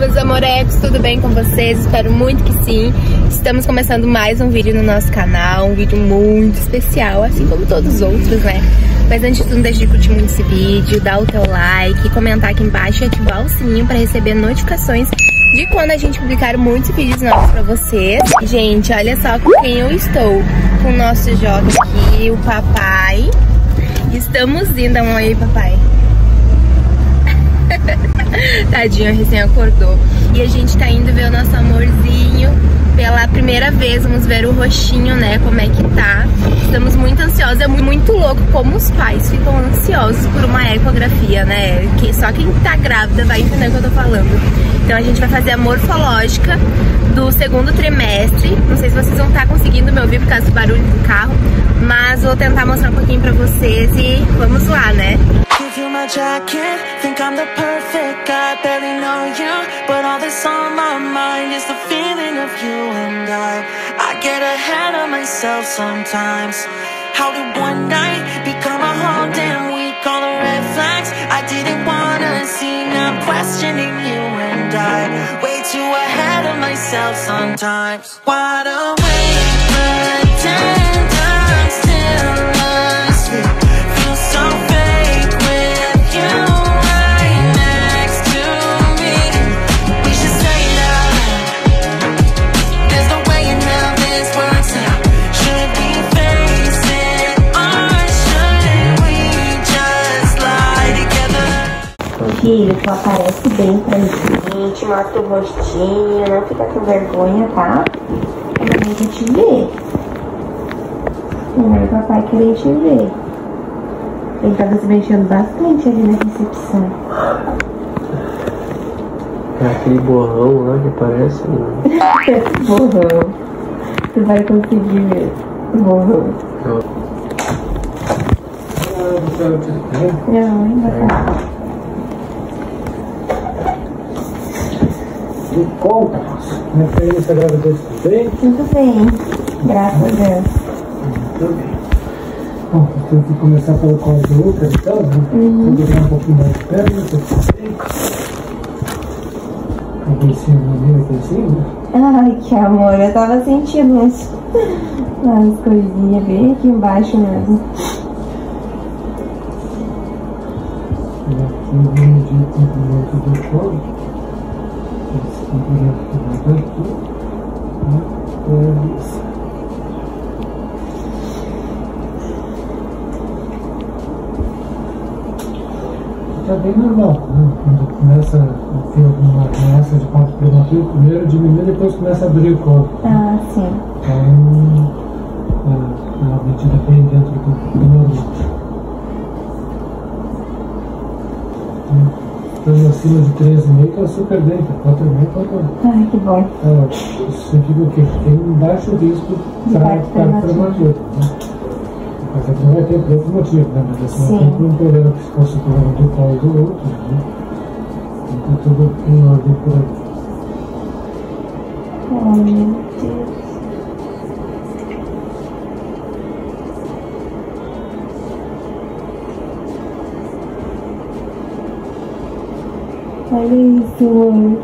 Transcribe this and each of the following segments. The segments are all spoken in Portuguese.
meus amorecos, tudo bem com vocês? Espero muito que sim. Estamos começando mais um vídeo no nosso canal, um vídeo muito especial, assim como todos os outros, né? Mas antes de tudo, deixa de curtir muito esse vídeo, dar o teu like, comentar aqui embaixo e ativar o sininho para receber notificações de quando a gente publicar muitos vídeos novos pra vocês. Gente, olha só com quem eu estou. Com o nosso Jota aqui, o papai. Estamos indo, a aí, papai. Tadinho, recém acordou. E a gente tá indo ver o nosso amorzinho pela primeira vez. Vamos ver o roxinho, né? Como é que tá. Estamos muito ansiosos. É muito louco como os pais ficam ansiosos por uma ecografia, né? Que só quem tá grávida vai entender o que eu tô falando. Então a gente vai fazer a morfológica do segundo trimestre. Não sei se vocês vão estar conseguindo me ouvir por causa do barulho do carro, mas vou tentar mostrar um pouquinho pra vocês e vamos lá, né? You my jacket Think I'm the perfect guy, barely know you But all that's on my mind is the feeling of you and I. I get ahead of myself sometimes. How did one night become a whole damn week? All the red flags I didn't wanna see. Now questioning you and I. Way too ahead of myself sometimes. Wide awake, mostra o rostinho, não fica com vergonha, tá? Mamãe quer te ver. Mamãe e papai querem te ver. Ele tava se mexendo bastante ali na recepção. É aquele borrão lá que aparece, né? borrão. Tu vai conseguir ver. Borrão. Não. Não, ainda Me conta, como foi essa gravidez? Tudo bem? Tudo bem, graças a Deus. Muito bem. Bom, eu tenho que começar pelo colo do Lucas, então, né? Uhum. Vou pegar um pouquinho mais de perna, se eu A bolsinha maneira aqui assim, né? Ai, que amor, eu tava sentindo umas, umas coisinhas bem aqui embaixo mesmo. Aqui eu vou medir o comprimento do colo aqui Está bem normal, né? Quando começa a ter alguma ameaça de parto prematuro, primeiro diminui, depois começa a abrir o corpo. Ah, sim. Então, é uma medida bem dentro do, do normal. Estamos acima de 13,5, tá super bem, tá 4,5, tá bom. Ai, que bom. É, isso significa o quê? Tem um baixo risco para ficar prematuro. Né? Mas aqui não vai ter por outro motivo, né? Mas assim, tem por um problema que se fosse um problema do pau do outro, né? Então tudo em ordem por aqui. Oh, meu Deus. Olha isso, mano.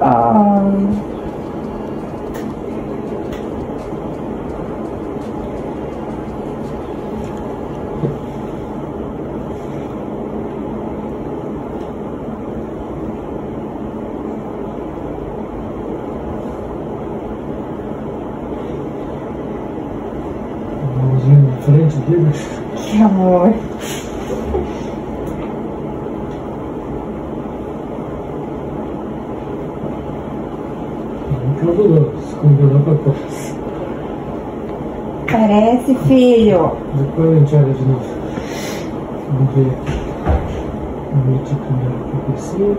Ah. Frente dele. Que amor. Parece, filho. Depois a gente olha de novo. Vamos ver. Vamos medir primeiro a cabecinha.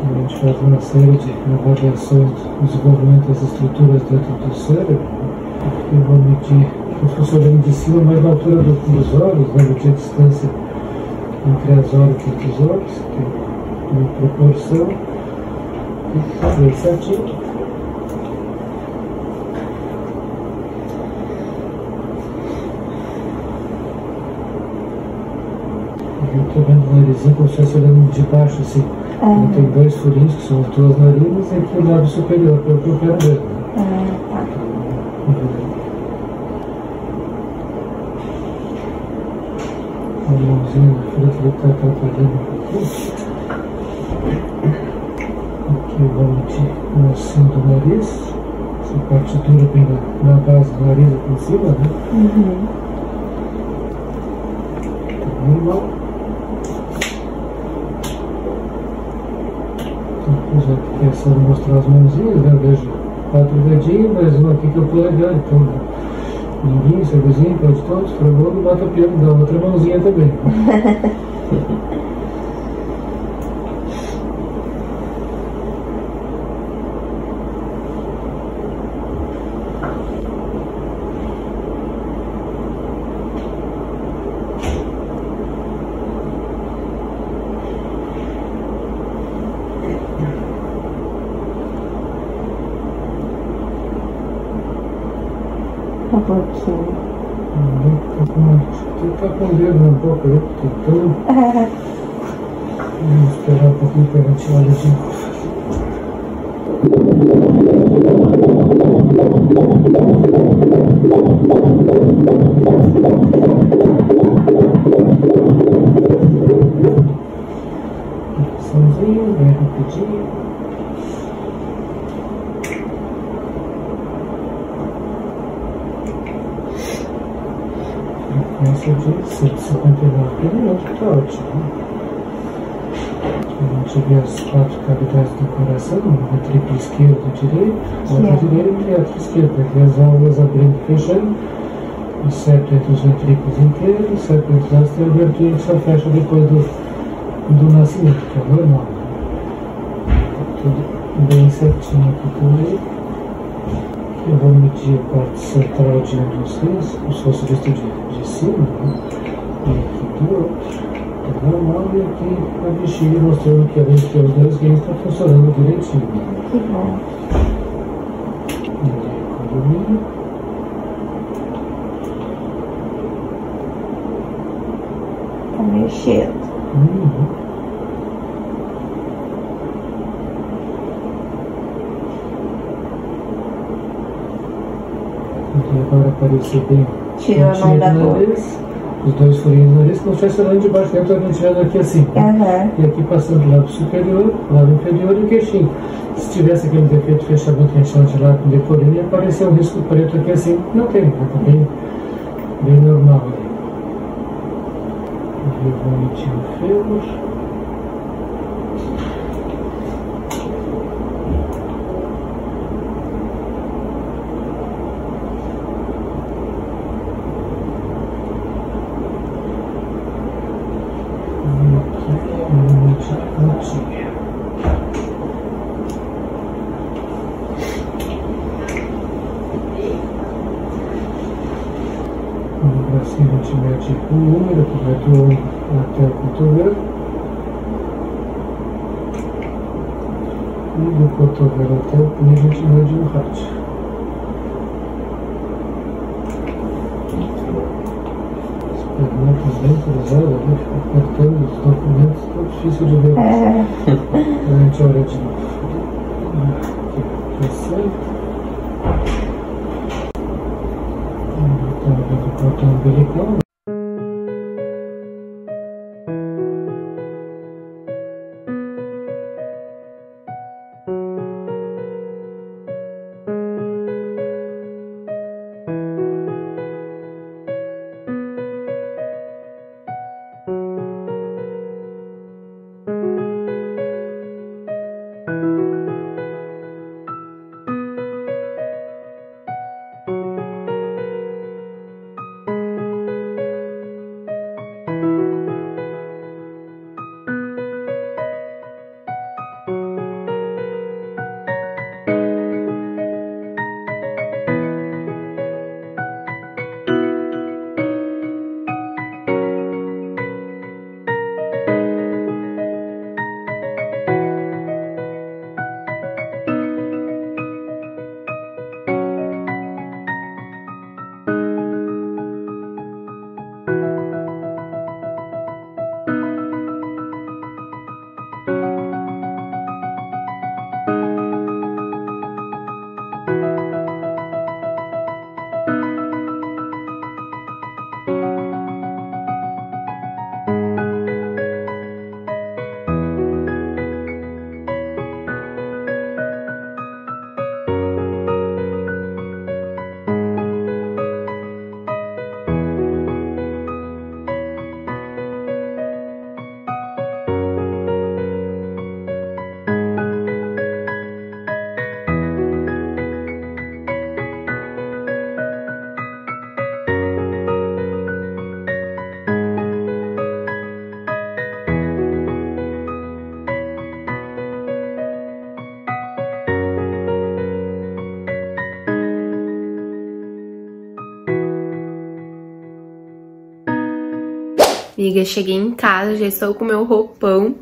A gente faz uma série de avaliações do desenvolvimento das estruturas dentro do cérebro. Eu vou medir como se fosse olhando de cima, mas na altura do, dos olhos, né, não tinha distância entre as órbitas dos olhos, que é uma proporção. E foi certinho. Eu estou vendo o narizinho como se estivesse olhando de baixo, assim. É. Tem dois furinhos, que são as duas narinas, e aqui o lado superior, que eu quero ver. Né? É. A mãozinha na frente ele está atrapalhando um pouquinho. Aqui vou medir o ossinho do nariz. Essa parte dura bem na, na base do nariz aqui em cima, né? Uhum. Tá normal. Então, já é só mostrar as mãozinhas, né? Eu vejo quatro dedinhos, mais um aqui que eu tô legal, então. Ninguém, cervezinho, pode todos, travou e bota o piano da outra mãozinha também. Um pouquinho. Uhum, tá com- tá o dedo na boca aí, tentando. É. Vamos esperar um pouquinho para a gente olhar de novo. Sozinho, bem rapidinho. Frequência de 159 por A vê as quatro cavidades do coração, o ventrículo esquerdo e direito, o outro Sim. direito e outro esquerdo. Aqui as válvulas abrindo e fechando, o septo entre os ventrículos inteiros, o septo entre as tem a abertura que só fecha depois do, do nascimento, que é normal. Tudo bem certinho aqui também. Eu vou medir a parte central de um dos rins, se fosse visto de, de cima, né? e aqui do outro. Normal, e aqui a bexiga mostrando que além de ter os dois rins, está funcionando direitinho. Que bom. Condomínio. Tá mexendo. Uhum. E agora apareceu bem Tirou a mão da boca. nariz, os dois furinhos do nariz, como se estivesse olhando de baixo dentro, eu tirando aqui assim. Aham. E aqui passando do lado superior, lado inferior e o queixinho. Se tivesse aquele defeito de fechamento restante lá com decorino, ia aparecer um risco preto aqui assim. Não tem, né? Tá bem, bem normal ali. Eu vou medir o fêmur. E aqui eu vou medir a pontinha. No bracinho a gente mede o número, vai ombro até o cotovelo. E do cotovelo até o punho a gente mede o rádio. As perguntas bem cruzadas, né? Fica apertando os documentos, tá difícil de ver. É. A gente olha de novo. Aqui, aqui certo. Então, vou cortar o umbilical. Amiga, cheguei em casa, já estou com meu roupão.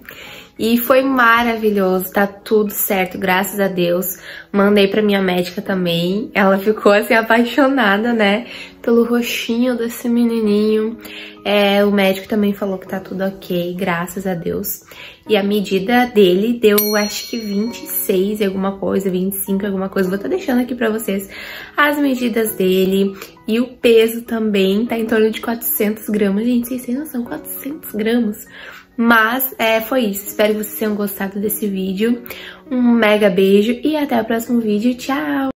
E foi maravilhoso, tá tudo certo, graças a Deus. Mandei pra minha médica também. Ela ficou assim apaixonada, né? Pelo roxinho desse menininho. É, o médico também falou que tá tudo ok, graças a Deus. E a medida dele deu, acho que 26 alguma coisa, 25 alguma coisa. Vou estar tá deixando aqui pra vocês as medidas dele. E o peso também tá em torno de 400 gramas. Gente, vocês têm noção? 400 gramas. Mas é, foi isso. Espero que vocês tenham gostado desse vídeo. Um mega beijo e até o próximo vídeo. Tchau!